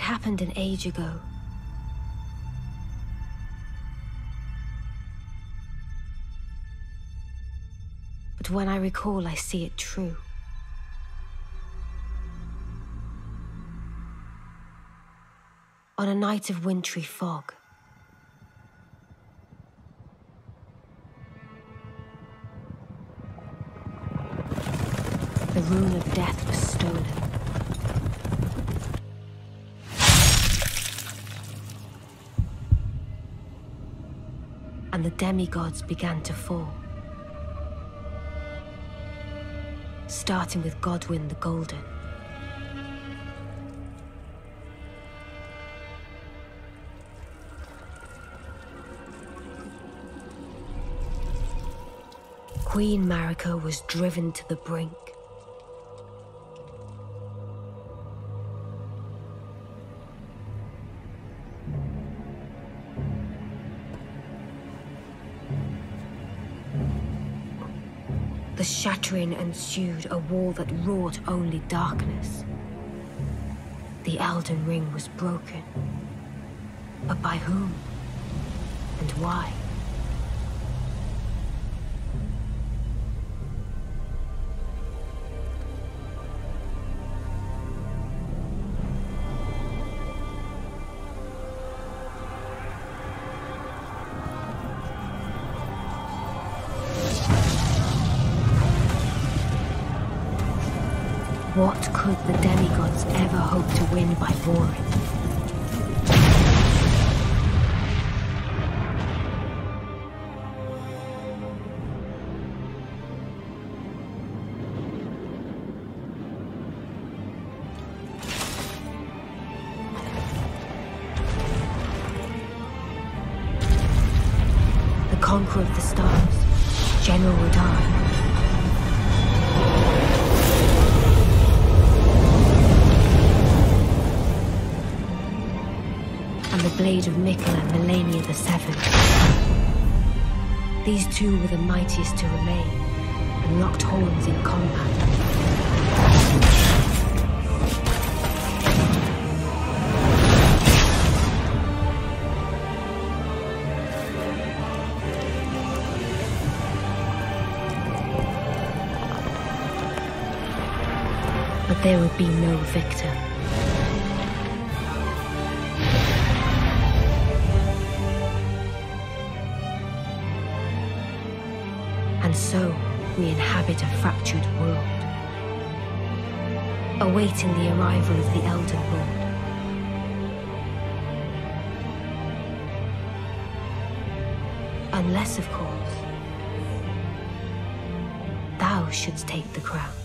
happened an age ago. But when I recall, I see it true. On a night of wintry fog, the rune of death was stolen. And the demigods began to fall. Starting with Godwyn the Golden. Queen Marika was driven to the brink. The shattering ensued, a war that wrought only darkness. The Elden Ring was broken. But by whom? And why? What could the demigods ever hope to win by warring? The conqueror of the stars, General Radahn. Blade of and Malenia the Severed. These two were the mightiest to remain, and locked horns in combat. But there would be no victor. And so, we inhabit a fractured world, awaiting the arrival of the Elden Lord. Unless, of course, thou shouldst take the crown.